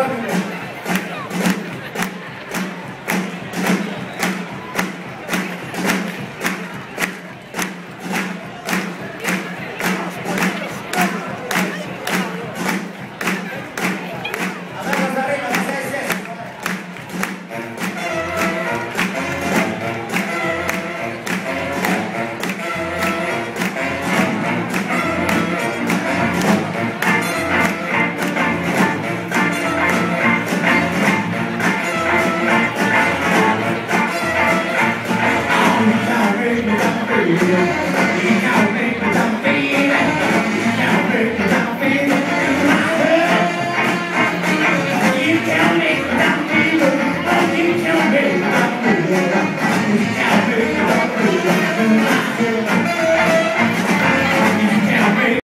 Gracias. you.